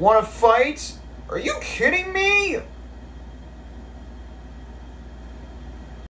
Want to fight? Are you kidding me?